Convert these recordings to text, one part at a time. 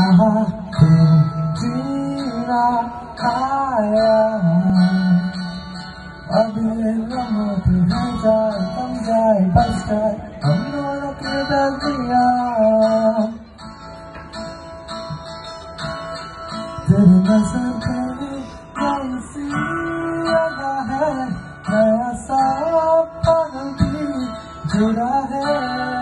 आहा तो जीना खाया अब ये लम्हों पे रह जाए थम जाए बस जाए हम दोनों की दर्दियाँ तेरी नज़र तेरी कौन सी अदा है, नया सा भी जुड़ा है।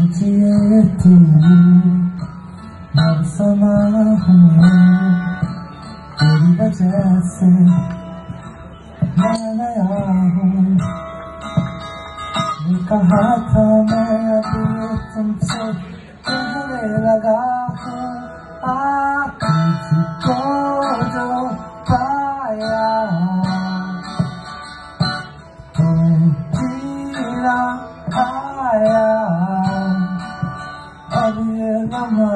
I'm Gülbecesi Mene yahum Nikahata 那么